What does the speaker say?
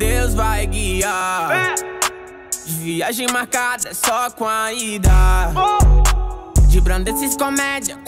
Deus vai guiar. Viagem marcada é só com a ida. De brandeses comédia.